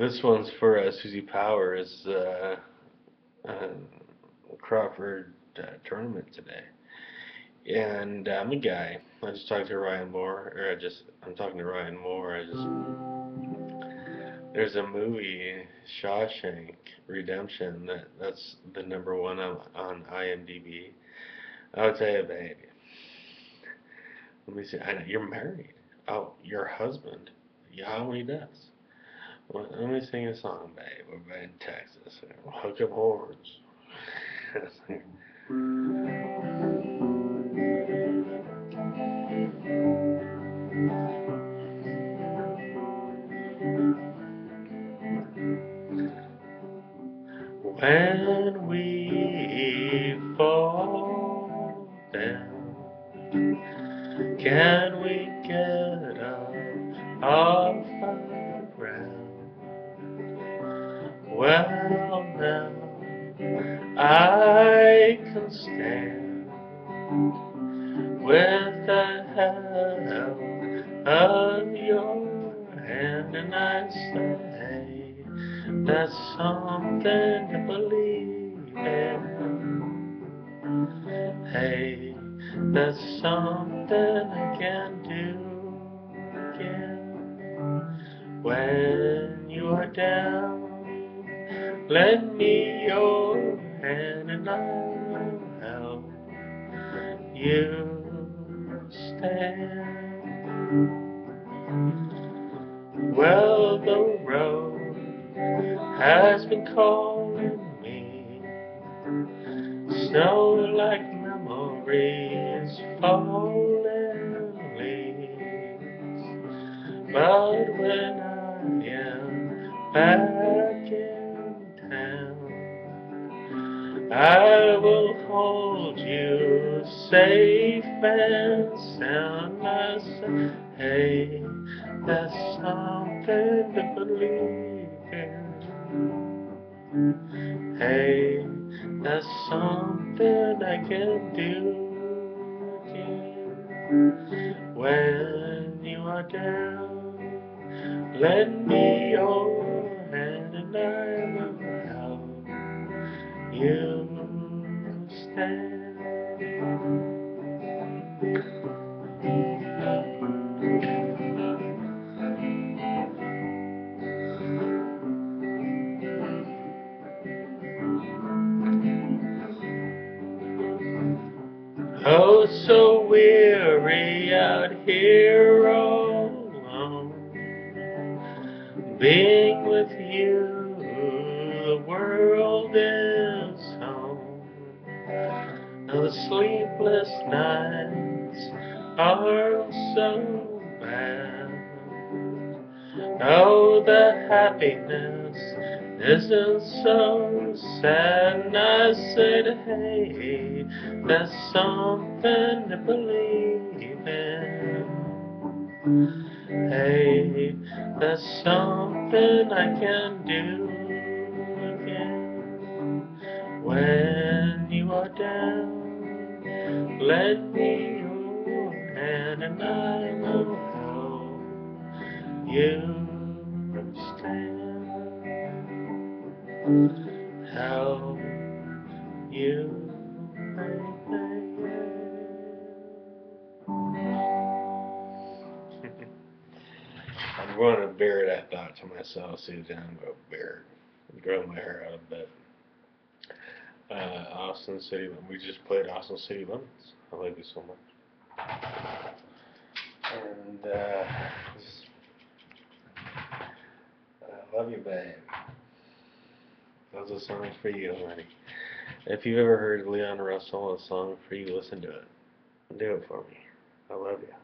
This one's for uh, Suzie Powers, uh, uh, Crawford uh, tournament today. And I'm a guy. I just talked to Ryan Moore, or I just I'm talking to Ryan Moore. I just there's a movie Shawshank Redemption that that's the number one on, on IMDb. I'll tell you, baby. Let me see. I know you're married. Oh, your husband. Yeah, how many does? Let me sing a song, babe. We're back in Texas. We'll hook up horns. when we fall down, can we get up Well, now I can stand with the help of your hand, and I say that's something to believe in. Hey, that's something I can do again. When you are down, lend me your hand and I'll help you stand. Well, the road has been calling me. Snow like memories falling leaves. But when I am back I will hold you safe and sound. Say, hey, that's something to believe in. Hey, that's something I can do again. When you are down, let me your Oh, so weary out here all alone. Being with you, the world is home. Now the sleepless nights are so bad. Oh, the happiness isn't so sad. And I said, hey, that's something to believe in. Hey, that's something I can do again. When you are down, let me I will help you stand. Help you. I'm going to bear that thought to myself, Susan. I'm going to bear it. Grow my hair out a bit. Uh, Austin City. We just played Austin City Limits. I love you so much. And uh, just, I love you, babe. That's a song for you, honey. If you've ever heard Leon Russell, a song for you, listen to it. Do it for me. I love you.